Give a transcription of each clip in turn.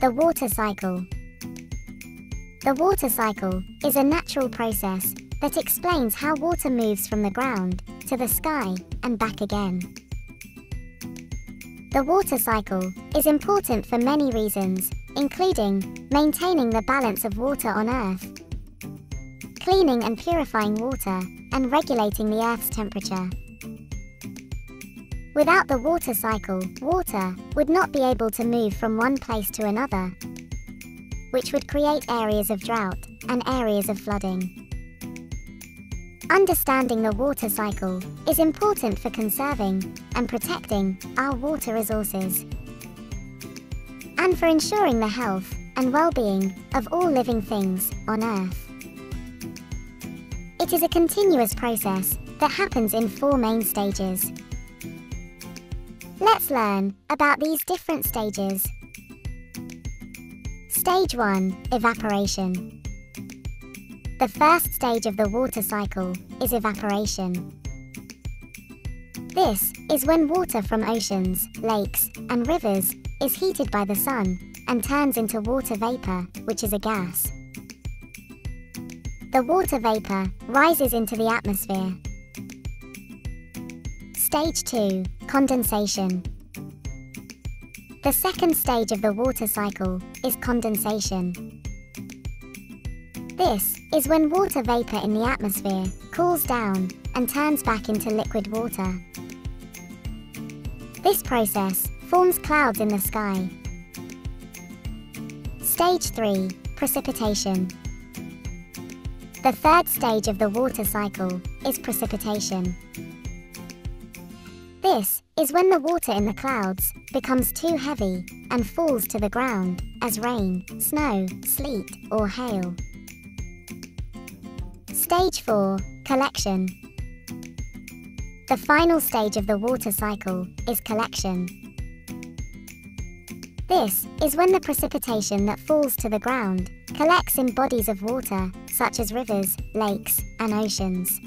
The water cycle. The water cycle is a natural process that explains how water moves from the ground to the sky and back again. The water cycle is important for many reasons, including maintaining the balance of water on Earth, cleaning and purifying water, and regulating the Earth's temperature. Without the water cycle, water would not be able to move from one place to another, which would create areas of drought and areas of flooding. Understanding the water cycle is important for conserving and protecting our water resources and for ensuring the health and well-being of all living things on Earth. It is a continuous process that happens in four main stages. Let's learn about these different stages. Stage 1 Evaporation. The first stage of the water cycle is evaporation. This is when water from oceans, lakes, and rivers is heated by the sun and turns into water vapor, which is a gas. The water vapor rises into the atmosphere Stage 2 Condensation. The second stage of the water cycle is condensation. This is when water vapor in the atmosphere cools down and turns back into liquid water. This process forms clouds in the sky. Stage 3 Precipitation. The third stage of the water cycle is precipitation. This is when the water in the clouds becomes too heavy and falls to the ground as rain, snow, sleet, or hail. Stage 4 Collection. The final stage of the water cycle is collection. This is when the precipitation that falls to the ground collects in bodies of water, such as rivers, lakes, and oceans.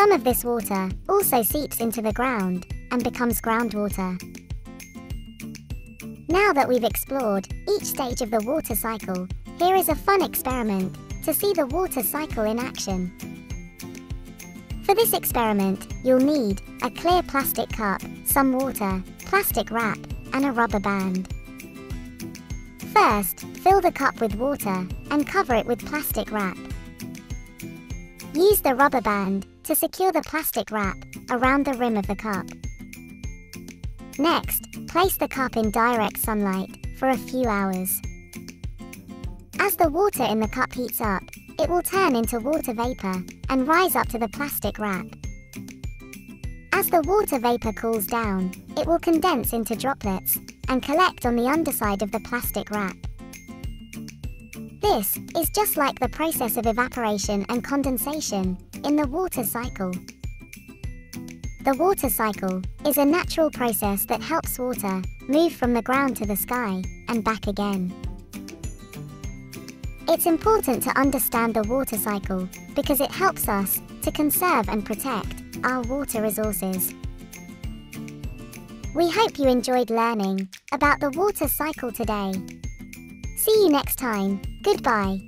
Some of this water also seeps into the ground and becomes groundwater. Now that we've explored each stage of the water cycle, here is a fun experiment to see the water cycle in action. For this experiment, you'll need a clear plastic cup, some water, plastic wrap, and a rubber band. First, fill the cup with water and cover it with plastic wrap. Use the rubber band to secure the plastic wrap around the rim of the cup. Next, place the cup in direct sunlight for a few hours. As the water in the cup heats up, it will turn into water vapor and rise up to the plastic wrap. As the water vapor cools down, it will condense into droplets and collect on the underside of the plastic wrap. This is just like the process of evaporation and condensation in the water cycle. The water cycle is a natural process that helps water move from the ground to the sky and back again. It's important to understand the water cycle because it helps us to conserve and protect our water resources. We hope you enjoyed learning about the water cycle today. See you next time. Goodbye.